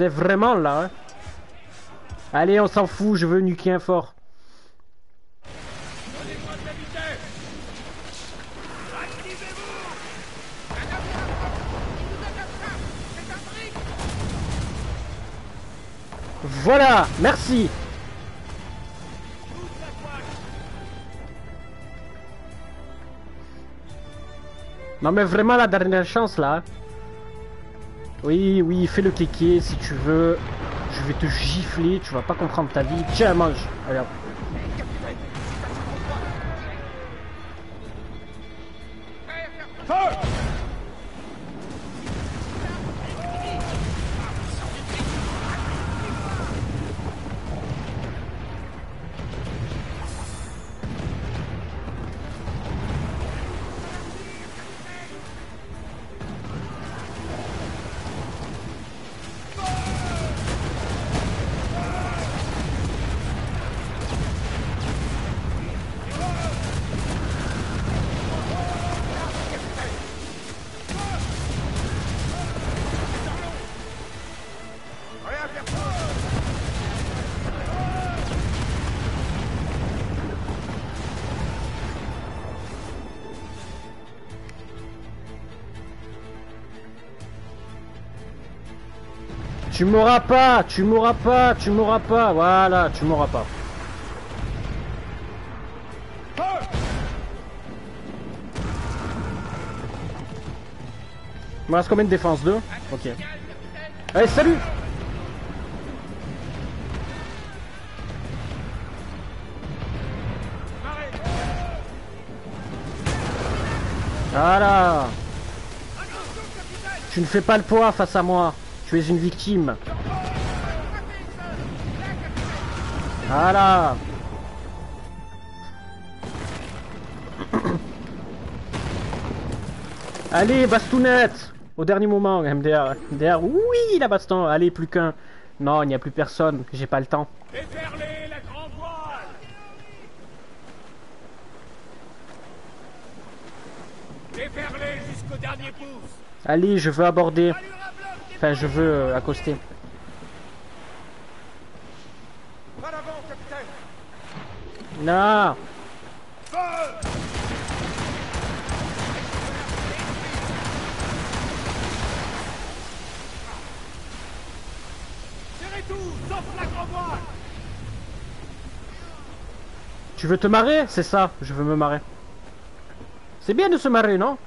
C'est vraiment là. Hein. Allez, on s'en fout, je veux nuquer un fort. Voilà, merci. Non mais vraiment la dernière chance là. Oui, oui, fais le kéké si tu veux. Je vais te gifler, tu vas pas comprendre ta vie. Tiens, mange. Allez Tu m'auras pas, tu m'auras pas, tu m'auras pas, voilà, tu m'auras pas. Il me reste combien de défense 2 Ok. Allez, salut! Voilà. Tu ne fais pas le poids face à moi tu es une victime. Voilà. Allez, bastounette Au dernier moment, MDR. MDR, oui, la baston. Allez, plus qu'un. Non, il n'y a plus personne. J'ai pas le temps. la grande voile jusqu'au dernier pouce Allez, je veux aborder. Enfin, je veux euh, accoster. Non. Tu veux te marrer? C'est ça, je veux me marrer. C'est bien de se marrer, non?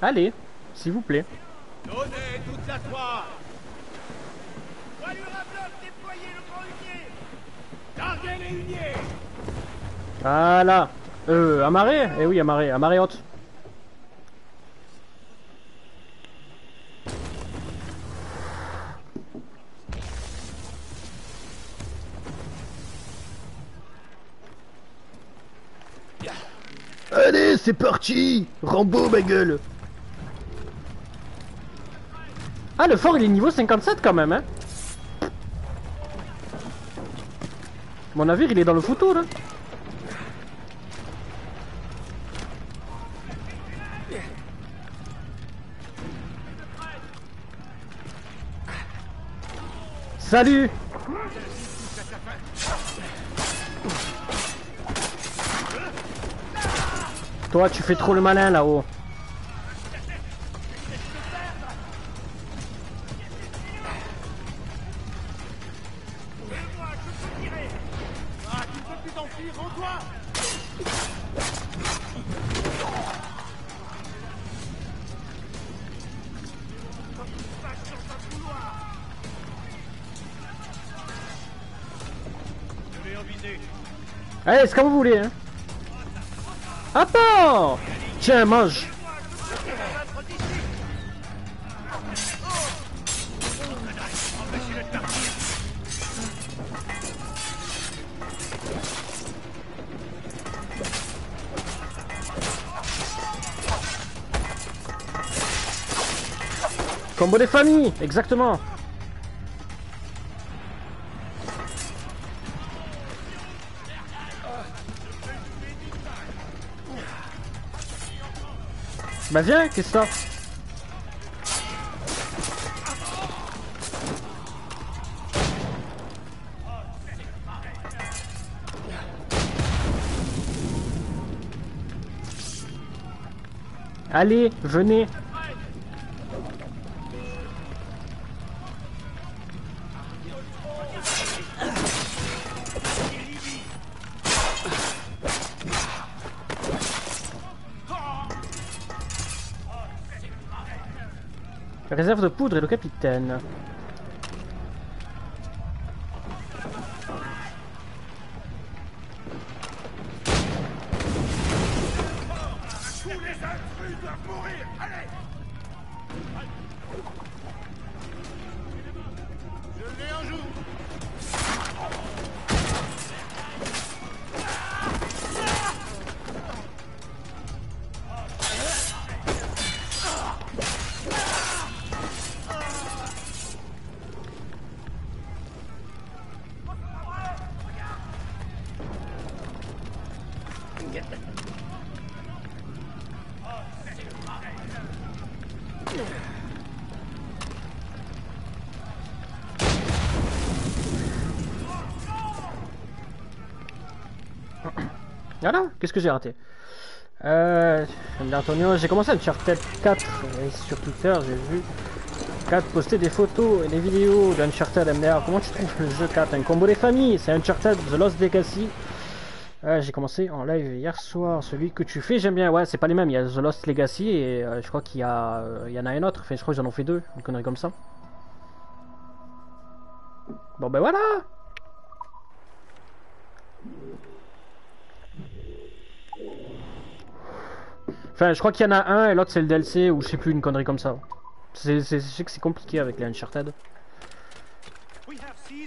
Allez, s'il vous plaît. Donnez toute la toile déployer le grand hunier Larguez les huniers Voilà. Euh, à marée Eh oui, à marée, à marée haute. Allez, c'est parti. Rambo, ma gueule Ah, le fort, il est niveau 57 quand même, hein Mon navire, il est dans le photo, là. Salut Toi, tu fais trop le malin là-haut. Allez, c'est comme vous voulez, hein. Attends Tiens, mange. Combo des familles, exactement Bah viens, Christophe Allez, venez. Réserve de poudre et le capitaine. Voilà, qu'est-ce que j'ai raté? Euh, Antonio, j'ai commencé Uncharted 4 et sur Twitter j'ai vu 4 poster des photos et des vidéos d'Uncharted MDR. Comment tu trouves le jeu 4 Un combo des familles, c'est Uncharted The Lost Legacy. Euh, j'ai commencé en live hier soir. Celui que tu fais, j'aime bien. Ouais, c'est pas les mêmes. Il y a The Lost Legacy et euh, je crois qu'il y, a, euh, y en a un autre. Enfin, je crois qu'ils en ont fait deux. Une connerie comme ça. Bon, ben voilà Enfin, je crois qu'il y en a un et l'autre c'est le DLC ou je sais plus, une connerie comme ça. C'est, je sais que c'est compliqué avec les Uncharted.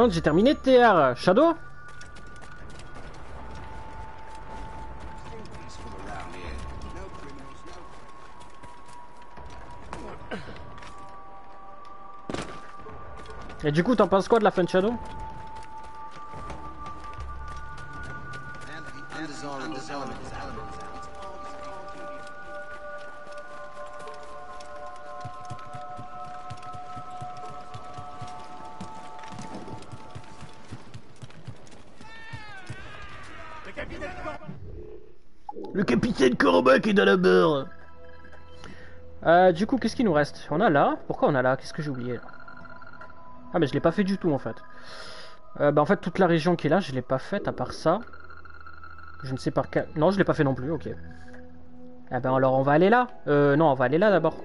contre, j'ai terminé TR. Shadow Et du coup, t'en penses quoi de la fin de Shadow Le capitaine Cormac est dans la beurre euh, Du coup, qu'est-ce qu'il nous reste? On a là Pourquoi on a là? Qu'est-ce que j'ai oublié? Ah, mais je l'ai pas fait du tout en fait. Euh, bah, en fait, toute la région qui est là, je l'ai pas faite à part ça. Je ne sais pas quel... Non, je l'ai pas fait non plus, ok. Eh ben alors, on va aller là. Euh, non, on va aller là d'abord.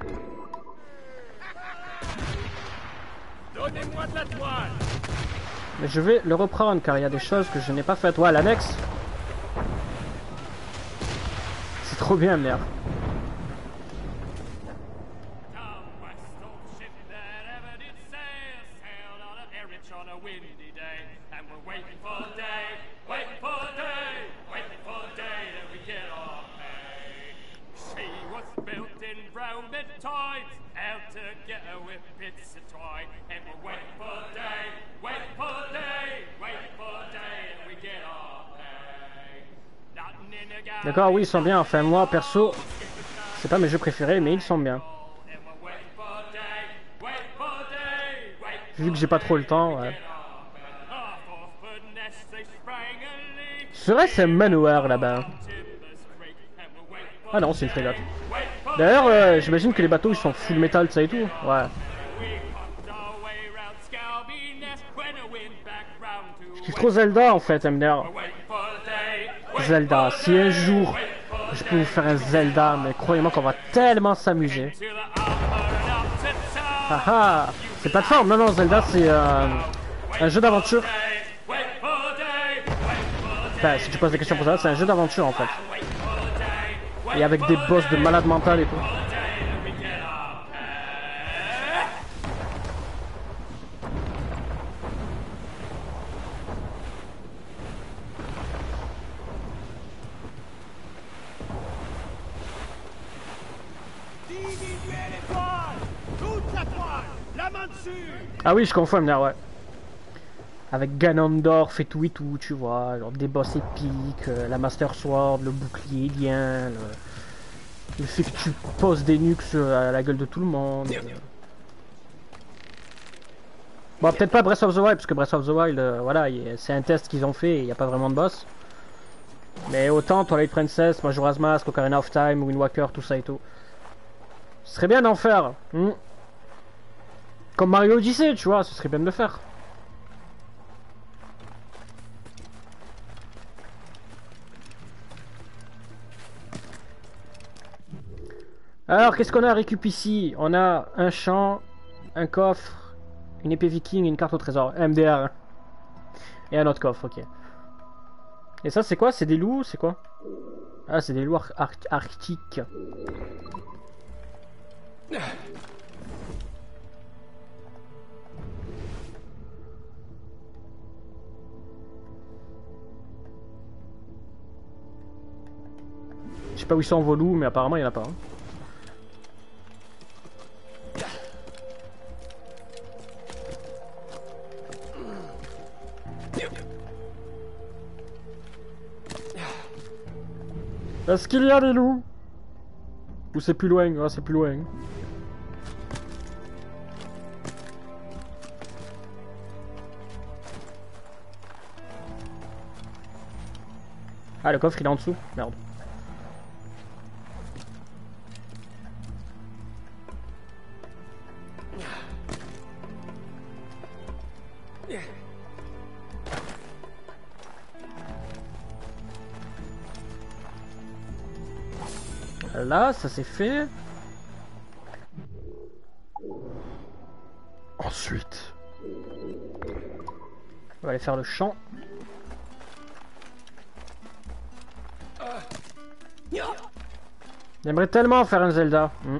Donnez-moi de la toile Mais je vais le reprendre car il y a des choses que je n'ai pas faites. Ouais, l'annexe trop bien, merde. D'accord, oui, ils sont bien. Enfin, moi, perso, c'est pas mes jeux préférés, mais ils sont bien. Vu que j'ai pas trop le temps, ouais. Serait-ce un manoir là-bas? Ah non, c'est une frégate. D'ailleurs, euh, j'imagine que les bateaux ils sont full métal, ça et tout. Ouais. Je kiffe trop Zelda en fait, MDR. Zelda. Si un jour je peux vous faire un Zelda, mais croyez-moi qu'on va tellement s'amuser. Haha, ah, c'est plateforme. Non, non, Zelda, c'est euh, un jeu d'aventure. Enfin, si tu poses des questions pour ça, c'est un jeu d'aventure en fait. Et avec des boss de malade mental et tout. Ah oui, je confonds, mais ouais. Avec Ganondorf et tout et tout, tu vois. Genre des boss épiques, euh, la Master Sword, le bouclier lien, le... le fait que tu poses des nukes à la gueule de tout le monde. Bon, peut-être pas Breath of the Wild, parce que Breath of the Wild, euh, voilà, c'est un test qu'ils ont fait et il n'y a pas vraiment de boss. Mais autant Twilight Princess, Majora's Mask, Ocarina of Time, Wind Waker, tout ça et tout. Ce serait bien d'en faire. Hmm. Comme Mario Odyssey, tu vois, ce serait bien de le faire. Alors, qu'est-ce qu'on a à récup ici? On a un champ, un coffre, une épée viking, une carte au trésor, MDR. Et un autre coffre, ok. Et ça, c'est quoi? C'est des loups C'est quoi? Ah, c'est des loups arctiques. Sais pas où ils sont vos loups, mais apparemment il y en a pas. Est-ce qu'il y a des loups? Ou c'est plus loin? Ah, c'est plus loin. Ah, le coffre il est en dessous Merde. Ça s'est fait. Ensuite. On va aller faire le champ. J'aimerais tellement faire un Zelda. Hmm.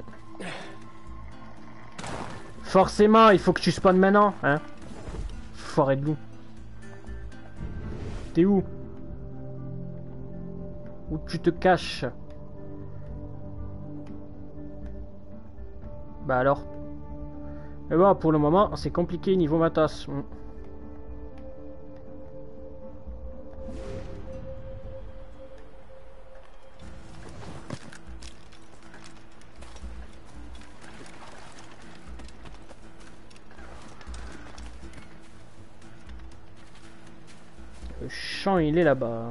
Forcément, il faut que tu spawns maintenant, hein. Forêt de loup. T'es où? Où tu te caches? Bah alors Mais bon, pour le moment, c'est compliqué niveau matos. Hmm. Le champ, il est là-bas.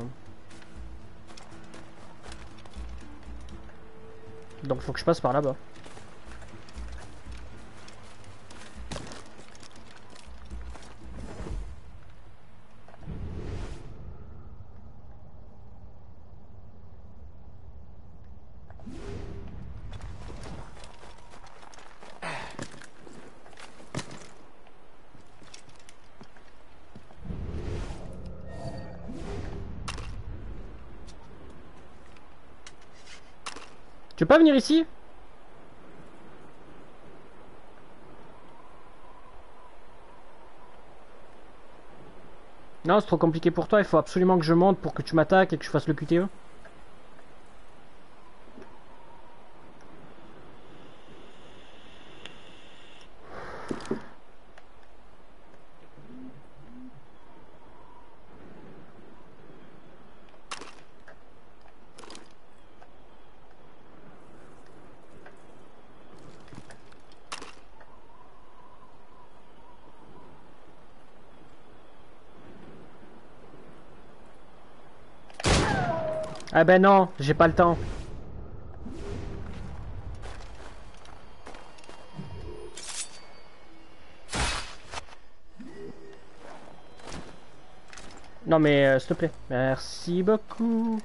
Donc faut que je passe par là-bas. Tu veux pas venir ici? Non, c'est trop compliqué pour toi, il faut absolument que je monte pour que tu m'attaques et que je fasse le QTE. Ah ben non, j'ai pas le temps. Non mais euh, s'il te plaît. Merci beaucoup.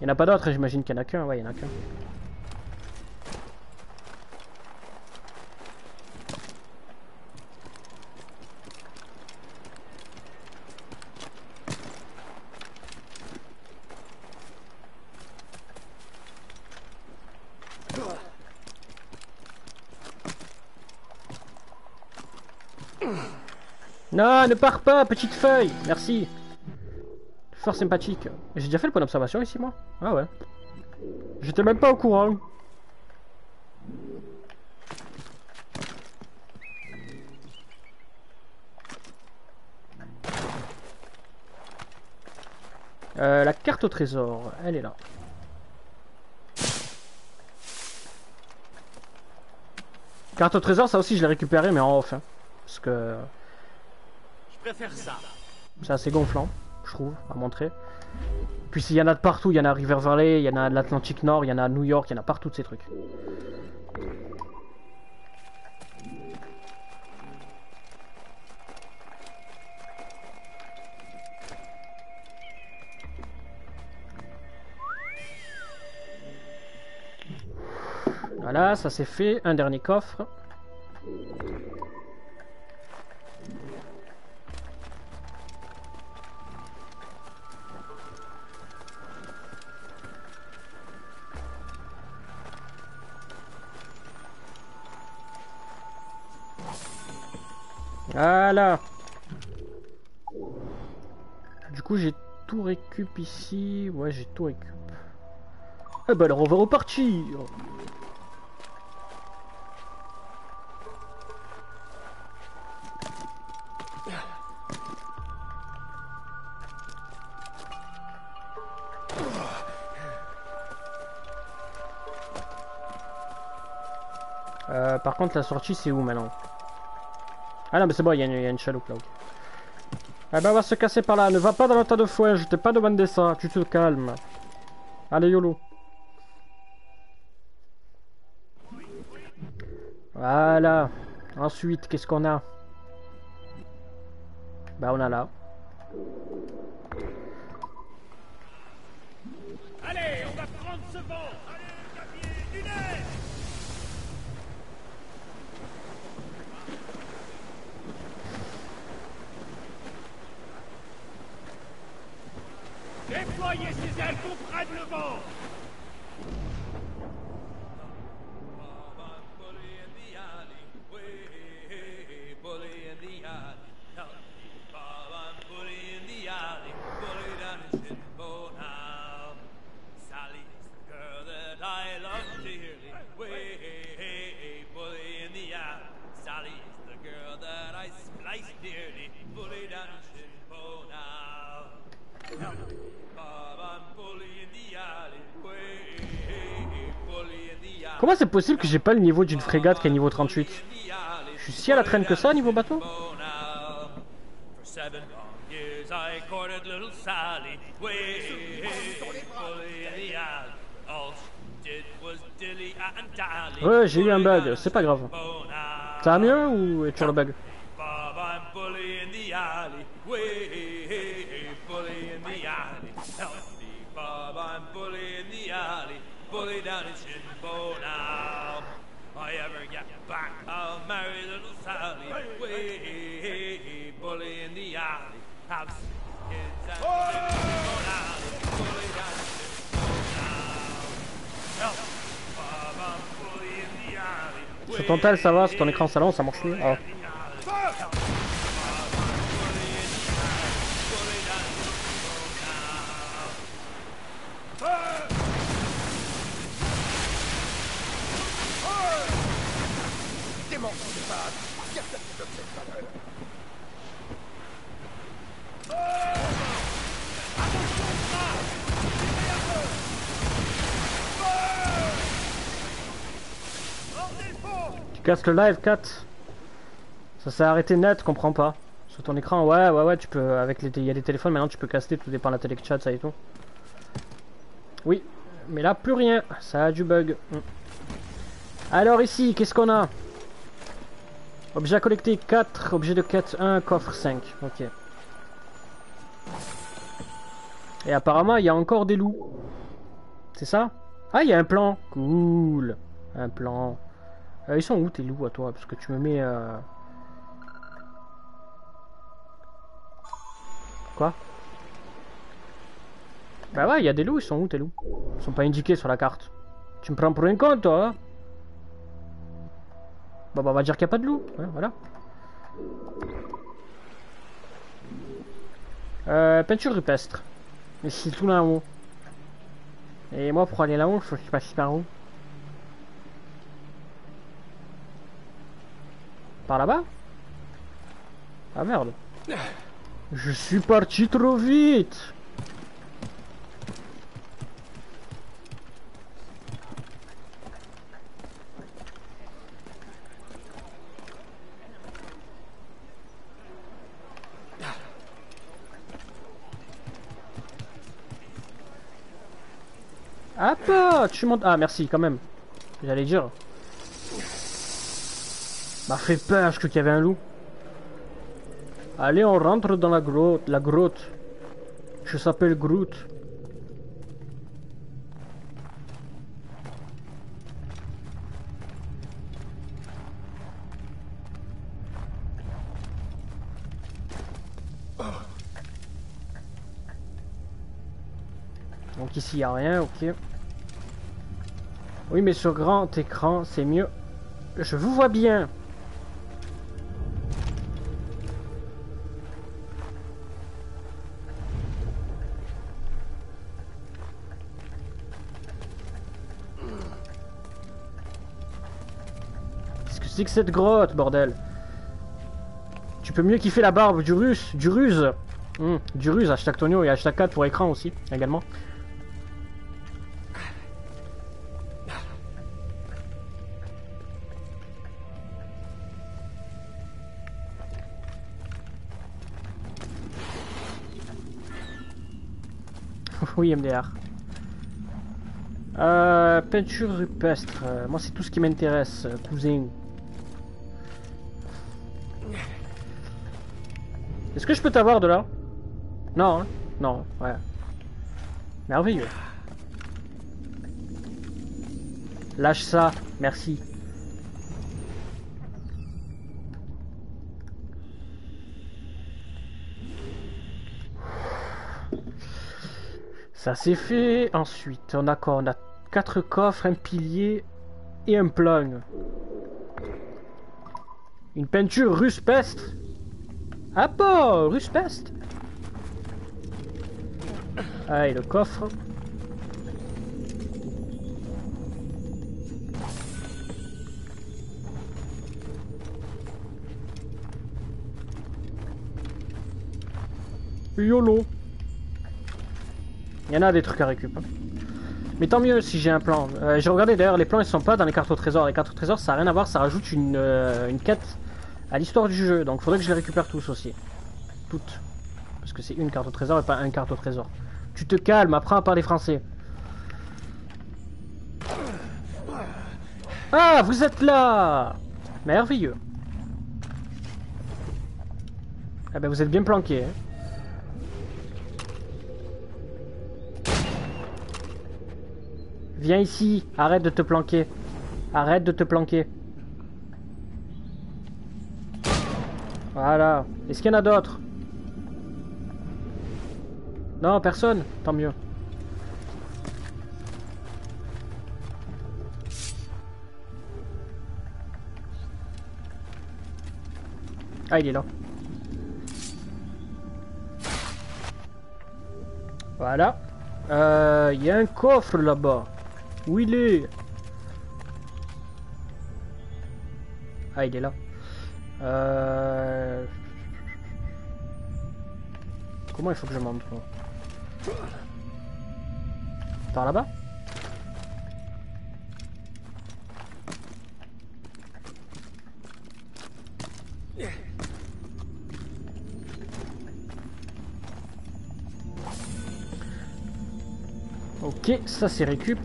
Il n'y en a pas d'autres, j'imagine qu'il y en a qu'un. Ouais, il y en a qu'un. Non, ne pars pas, petite feuille Merci Fort sympathique. J'ai déjà fait le point d'observation ici, moi Ah ouais. J'étais même pas au courant. Euh, la carte au trésor, elle est là. Carte au trésor, ça aussi je l'ai récupéré mais en off. Hein. parce que... C'est assez gonflant, je trouve, à montrer. Puis s'il y en a de partout, il y en a River Valley, il y en a à l'Atlantique Nord, il y en a New York, il y en a partout de ces trucs. Voilà, ça c'est fait. Un dernier coffre. Voilà. Du coup, j'ai tout récup ici. Ouais, j'ai tout récup. Eh ben alors, on va repartir. Euh, par contre, la sortie, c'est où maintenant? Ah non, mais c'est bon, il y, a une chaloupe là. ok. Eh ben, on va se casser par là. Ne va pas dans le tas de foin, je t'ai pas demandé ça. Tu te calmes. Allez, YOLO. Voilà. Ensuite, qu'est-ce qu'on a? Bah, on a là. Allez, on va prendre ce vent Allez, Xavier, du nez Déployez ces ailes qu'on prenne le vent Comment c'est possible que j'ai pas le niveau d'une frégate qui est niveau 38 Je suis si à la traîne que ça niveau bateau. Ouais, j'ai eu un bug, c'est pas grave. Ça va mieux ou est toujours le bug Fully down in Shinpo now. I ever get back, I'll marry little Sally, way fully in the alley. Have kids and alley, down now. Help me, Bob, I'm fully in the alley. Sur ton tel ça va, sur ton écran salon ça marche mieux. Ah. Tu casses le live 4 Ça s'est arrêté net, comprends pas. Sur ton écran, ouais, ouais, ouais, tu peux, avec les, il y a des téléphones maintenant, tu peux caster, tout dépend de la télé que chat, ça et tout. Oui, mais là, plus rien, ça a du bug. Hmm. Alors ici, qu'est-ce qu'on a? Objet à collecter 4, objet de quête 1, coffre 5, ok. Et apparemment, il y a encore des loups. C'est ça? Ah, il y a un plan. Cool. Un plan. Euh, ils sont où tes loups à toi? Parce que tu me mets... euh, Quoi? Bah ouais, il y a des loups, ils sont où tes loups? Ils sont pas indiqués sur la carte. Tu me prends pour un con, toi Bon bah on va dire qu'il n'y a pas de loups, hein, voilà. Euh, peinture rupestre. Mais c'est tout là-haut. Et moi, pour aller là-haut, je passe par où Par là-bas Ah merde. Je suis parti trop vite Ah pas Tu montes... Ah merci quand même. J'allais dire. M'a fait peur, je crois qu'il y avait un loup. Allez, on rentre dans la grotte. La grotte. Je s'appelle Groot. Donc ici, il n'y a rien, ok. Oui, mais sur grand écran, c'est mieux. Je vous vois bien. C'est que cette grotte, bordel Tu peux mieux kiffer la barbe du russe, du ruse. Hmm, du ruse, hashtag Tonio et hashtag 4 pour écran aussi, également. oui, MDR. Euh, peinture rupestre. Euh, moi, c'est tout ce qui m'intéresse, euh, cousin. Est-ce que je peux t'avoir de là? Non, hein? Non, ouais. Merveilleux. Lâche ça, merci. Ça c'est fait. Ensuite, on a quoi? On a quatre coffres, un pilier et un plug. Une peinture russe peste. Ah pas. Ah, et le coffre. YOLO. Il y en a des trucs à récupérer. Mais tant mieux si j'ai un plan. Euh, j'ai regardé d'ailleurs, les plans ils sont pas dans les cartes au trésor. Les cartes au trésor ça n'a rien à voir, ça rajoute une, euh, une quête à l'histoire du jeu. Donc faudrait que je les récupère tous aussi. Toutes. Parce que c'est une carte au trésor et pas un carte au trésor. Tu te calmes, apprends à parler français. Ah, vous êtes là Merveilleux. Ah ben vous êtes bien planqué. Hein. Viens ici, arrête de te planquer. Arrête de te planquer. Voilà. Est-ce qu'il y en a d'autres? Non, personne. Tant mieux. Ah, il est là. Voilà. Euh, il y a un coffre là-bas. Où il est? Ah, il est là. Euh... Comment il faut que je monte Par là-bas Ok, ça c'est récup.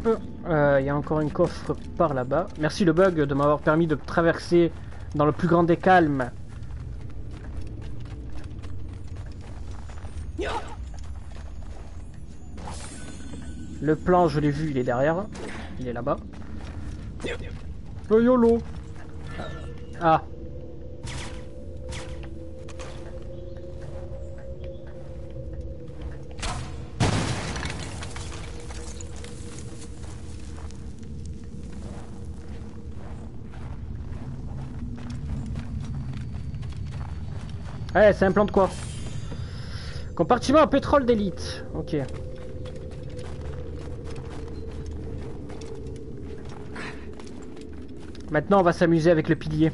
Euh, il y a encore un coffre par là-bas. Merci le bug de m'avoir permis de traverser dans le plus grand des calmes. Le plan, je l'ai vu, il est derrière. Il est là-bas. Oh, YOLO Ah Ouais, c'est un plan de quoi Compartiment à pétrole d'élite. Ok. Maintenant, on va s'amuser avec le pilier.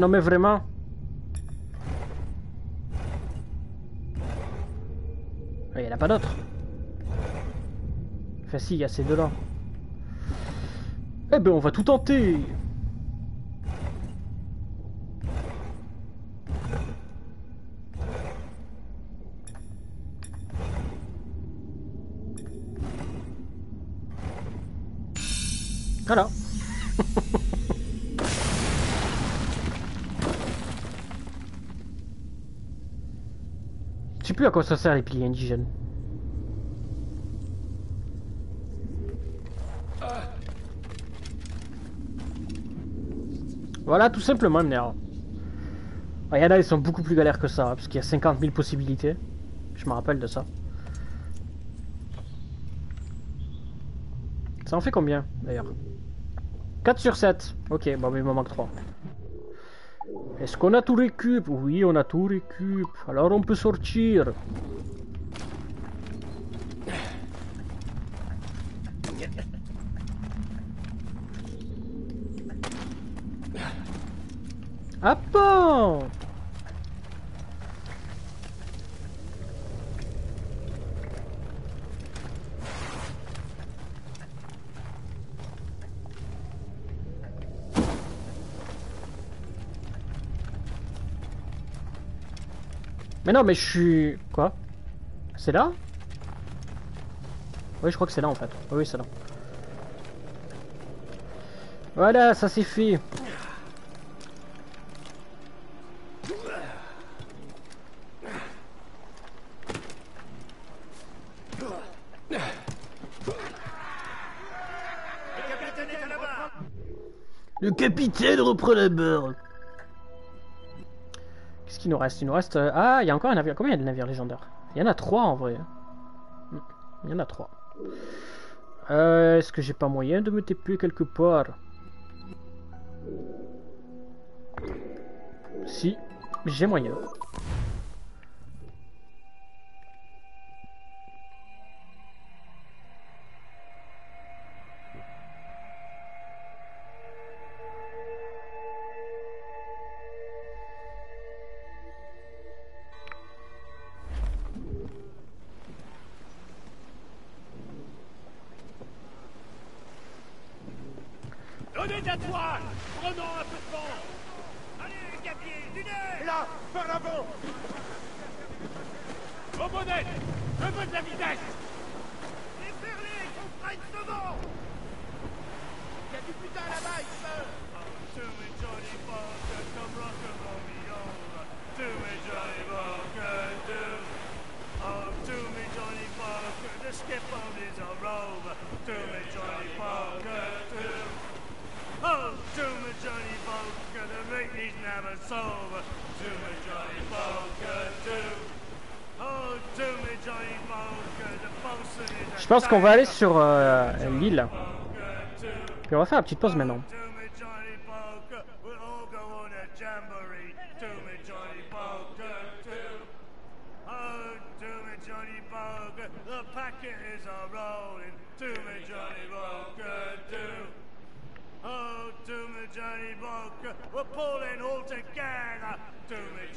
Non mais vraiment. Il n'y en a pas d'autres. Enfin si, il y a ces deux-là. Eh ben, on va tout tenter. Voilà. à quoi ça sert les piliers indigènes. Voilà, tout simplement, Mner. Il y en a, ils sont beaucoup plus galères que ça, parce qu'il y a 50 000 possibilités. Je me rappelle de ça. Ça en fait combien, d'ailleurs? 4 sur 7. Ok, bon, mais il me manque 3. Est-ce qu'on a tout récup? Oui, on a tout récup. Alors on peut sortir. Ah bon Mais non, mais je suis... Quoi C'est là Oui, je crois que c'est là en fait. Oui, c'est là. Voilà, ça c'est fait. Le capitaine reprend la barre. Nous reste? Il nous reste... euh, Ah, il y a encore un navire. Combien y a de navires légendaires? Il y en a trois en vrai. Hmm, Il y en a trois. Euh, Est-ce que j'ai pas moyen de me TP quelque part? Si, j'ai moyen. To me, Johnny do. Oh, to me, Johnny Walker, the bosun is a Je pense qu'on va aller sur euh, l'île. Puis on va faire la petite pause maintenant. Johnny Book. We're pulling all together to the